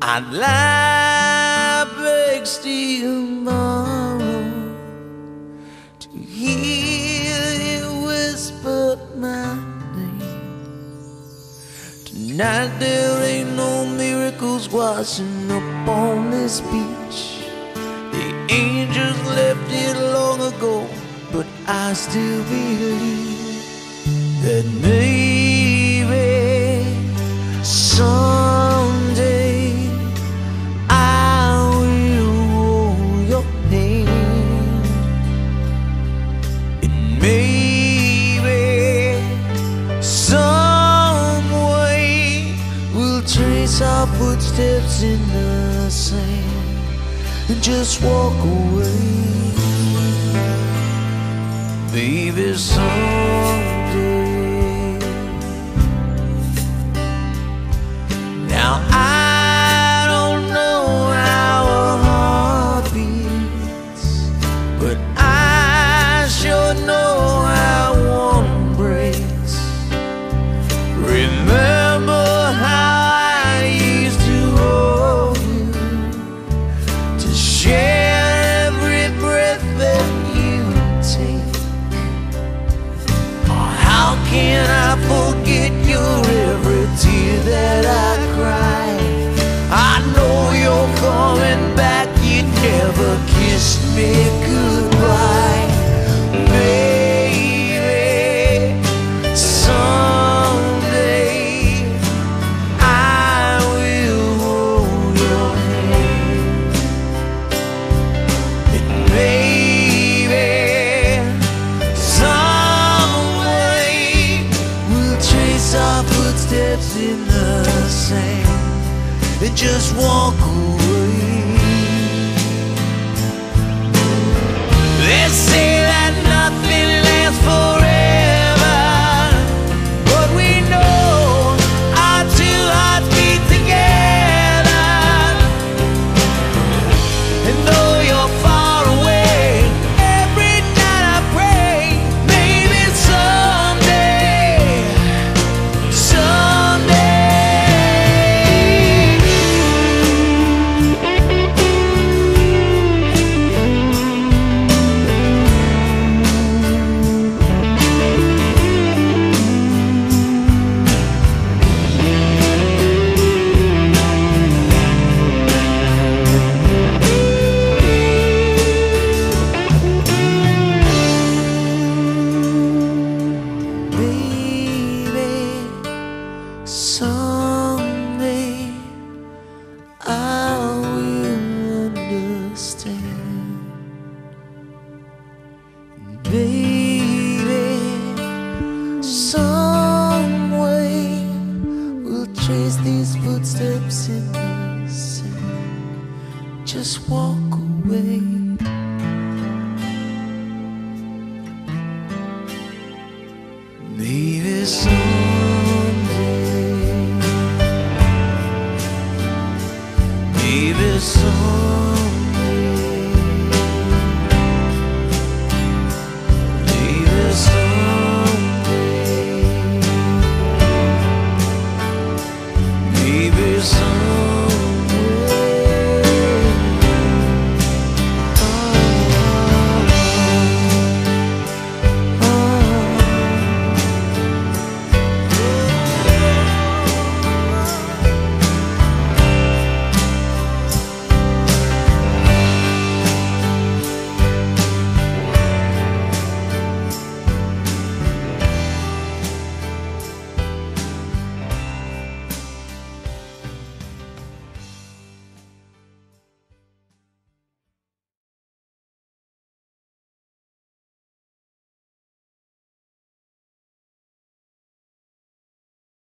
I'd lie, break, steal, borrow to hear you whisper my name. Tonight there ain't no miracles washing up on this beach. The angels left it long ago, but I still believe that maybe maybe some way we'll trace our footsteps in the sand and just walk away. Maybe someday. How can I forget your every tear that I cry? In the sand and just walk away. Baby, some way we'll trace these footsteps in the sand. Just walk away. Maybe someday, maybe someday.